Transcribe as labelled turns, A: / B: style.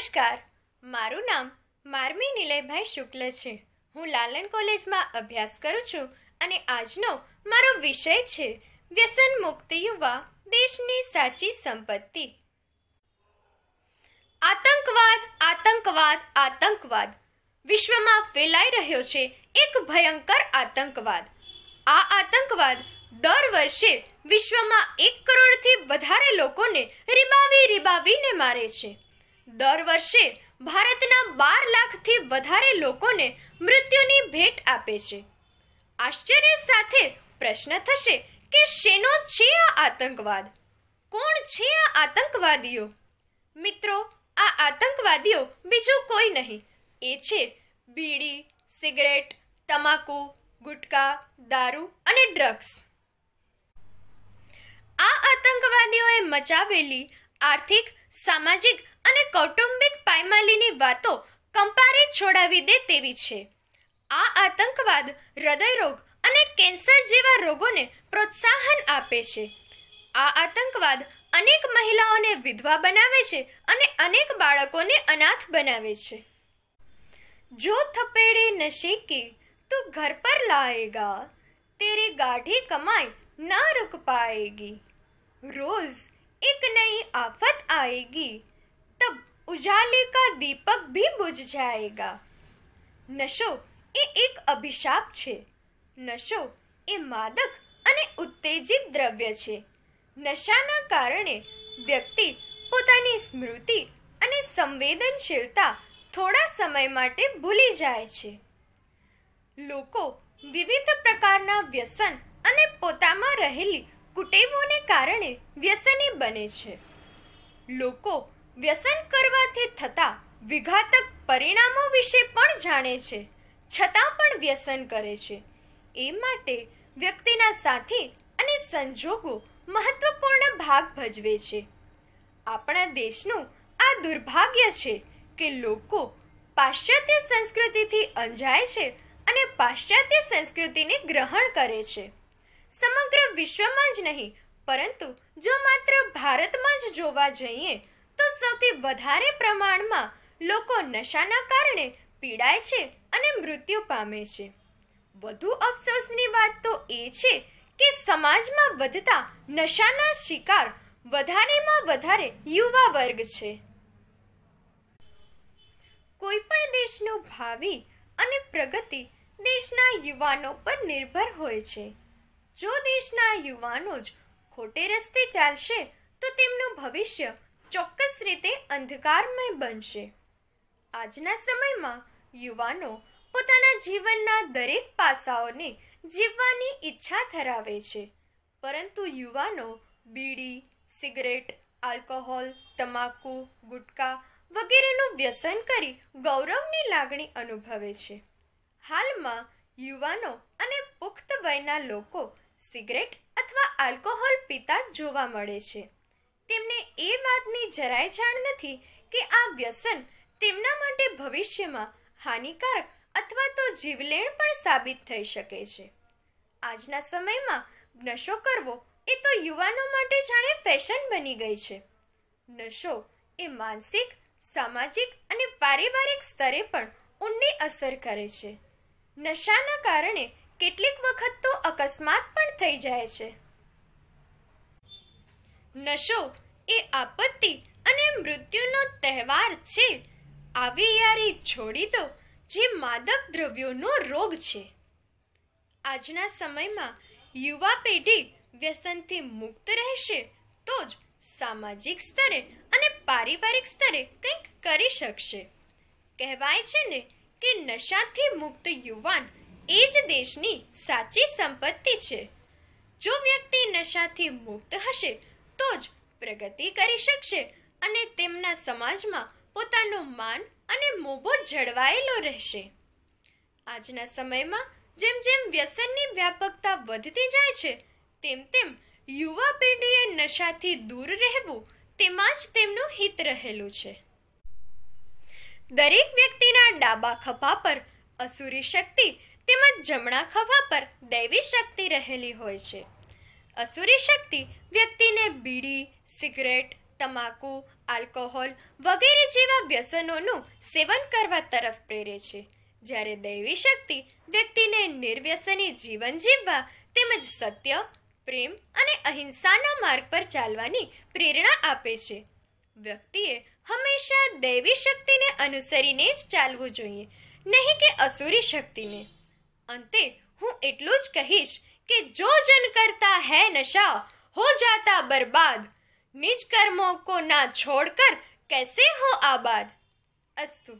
A: નમસ્કાર. મારું નામ મારમી નિલયભાઈ શુક્લ છે. હું લાલન કોલેજમાં અભ્યાસ કરું છું અને આજનો મારો વિષય છે, વ્યસન મુક્ત યુવા, દેશની સાચી સંપત્તિ. આતંકવાદ આતંકવાદ આતંકવાદ. વિશ્વમાં ફેલાઈ રહ્યો છે એક ભયંકર આતંકવાદ. આ આતંકવાદ દર વર્ષે વિશ્વમાં એક કરોડથી વધારે લોકોને રીબાવી રીબાવીને મારે છે. દર વર્ષે ભારતના બાર લાખથી વધારે લોકોને મૃત્યુની ભેટ આપે છે. આશ્ચર્ય સાથે પ્રશ્ન થશે કે શેનો છે આ આતંકવાદ? કોણ છે આ આતંકવાદીઓ? મિત્રો, આ આતંકવાદીઓ બીજું કોઈ નહીં. એ છે બીડી, સિગરેટ, તમાકુ, ગુટકા, દારૂ અને ડ્રગ્સ. આ આતંકવાદીઓએ મચાવેલી આર્થિક, સામાજિક અને કૌટુંબિક પાયમાલીની વાતો કંપારે છોડાવી દે તેવી છે. આ આતંકવાદ હૃદયરોગ અને કેન્સર જેવા રોગોને પ્રોત્સાહન આપે છે. આ આતંકવાદ અનેક મહિલાઓને વિધવા બનાવે છે અને અનેક બાળકોને અનાથ બનાવે છે. જો થપેડે નશે કે તો ઘર પર લાએગા તેરી ગાઢી કમાઈ ના રૂક પાએગી રોજ એક નઈ આફત આએગી तब उजाले का दीपक भी बुझ जाएगा નશો એ એક અભિશાપ છે નશો એ માદક અને ઉત્તેજિત દ્રવ્ય છે નશાના કારણે વ્યક્તિ પોતાની સ્મૃતિ અને સંવેદનશીલતા થોડા સમય માટે ભૂલી જાય છે લોકો વિવિધ પ્રકારના વ્યસન અને પોતામાં રહેલી કુટેવોને કારણે વ્યસની બને છે લોકો વ્યસન કરવાથી થતા વિઘાતક પરિણામો વિશે પણ જાણે છે, છતાં પણ વ્યસન કરે છે. એ માટે વ્યક્તિના સાથી અને સંજોગો મહત્વપૂર્ણ ભાગ ભજવે છે. આપણા દેશનું આ દુર્ભાગ્ય છે કે લોકો પાશ્ચાત્ય સંસ્કૃતિથી અંજાય છે અને પાશ્ચાત્ય સંસ્કૃતિને ગ્રહણ કરે છે. સમગ્ર વિશ્વમાં જ નહીં, પરંતુ જો માત્ર ભારતમાં જ જોવા જઈએ સૌથી વધારે પ્રમાણમાં લોકો નશાના કારણે પીડાય છે અને મૃત્યુ પામે છે. વધુ અફસોસની વાત તો એ છે કે સમાજમાં વધતા નશાના શિકાર વધારેમાં વધારે યુવા વર્ગ છે. કોઈ પણ દેશનું ભાવિ અને પ્રગતિ દેશના યુવાનો પર નિર્ભર હોય છે. જો દેશના યુવાનો જ ખોટે રસ્તે ચાલશે તો તેમનું ભવિષ્ય ચોક્કસ રીતે અંધકારમય બનશે. આજના સમયમાં યુવાનો પોતાના જીવનના દરેક પાસાઓને જીવવાની ઈચ્છા ધરાવે છે. પરંતુ યુવાનો બીડી, સિગરેટ, આલ્કોહોલ, તમાકુ, ગુટકા વગેરેનું વ્યસન કરી ગૌરવની લાગણી અનુભવે છે. હાલમાં યુવાનો અને પુખ્ત વયના લોકો સિગરેટ અથવા આલ્કોહોલ પીતા જોવા મળે છે. તેમને એ વાતની જરાય જાણ નથી કે આ વ્યસન તેમના માટે ભવિષ્યમાં હાનિકારક અથવા તો જીવલેણ પણ સાબિત થઈ શકે છે. આજના સમયમાં નશો કરવો એ તો યુવાનો માટે જાણે ફેશન બની ગઈ છે. નશો એ માનસિક, સામાજિક અને પારિવારિક સ્તરે પણ ઊંડી અસર કરે છે. નશાના કારણે કેટલીક વખત તો અકસ્માત પણ થઈ જાય છે. નશો એ આપત્તિ અને મૃત્યુનો તહેવાર છે. આવી યારી છોડી દો, જે માદક દ્રવ્યોનો રોગ છે. આજના સમયમાં યુવા પેઢી વ્યસનથી મુક્ત રહેશે તો જ સામાજિક સ્તરે અને પારિવારિક સ્તરે કંઈક કરી શકશે. કહેવાય છે ને કે નશાથી મુક્ત યુવાન એ જ દેશની સાચી સંપત્તિ છે. જો વ્યક્તિ નશાથી મુક્ત હશે તો જ પ્રગતિ કરી શકશે અને તેમના સમાજમાં પોતાનું માન અને મોભો જળવાયેલો રહેશે. આજના સમયમાં જેમ જેમ વ્યસનની વ્યાપકતા વધતી જાય છે, તેમ તેમ યુવા પેઢીએ નશાથી દૂર રહેવું તેમાં જ તેમનું હિત રહેલું છે. દરેક વ્યક્તિના ડાબા ખભા પર અસુરી શક્તિ તેમજ જમણા ખભા પર દૈવી શક્તિ રહેલી હોય છે. અસુરી શક્તિ વ્યક્તિને બીડી સિગરેટ, તમાકુ, આલ્કોહોલ વગેરે જેવા વ્યસનોનું સેવન કરવા તરફ પ્રેરે છે. જ્યારે દૈવી શક્તિ વ્યક્તિને નિર્વ્યસની જીવન જીવવા તેમજ સત્ય, પ્રેમ અને અહિંસાના માર્ગ પર ચાલવાની પ્રેરણા આપે છે. વ્યક્તિએ હંમેશા દૈવી શક્તિને અનુસરીને જ ચાલવું જોઈએ, નહીં કે અસુરી શક્તિને. અંતે હું એટલું જ કહીશ કે જો જન કરતા હૈ નશા, હો જાતા બરબાદ निज कर्मों को ना छोड़कर कैसे हो आबाद अस्तु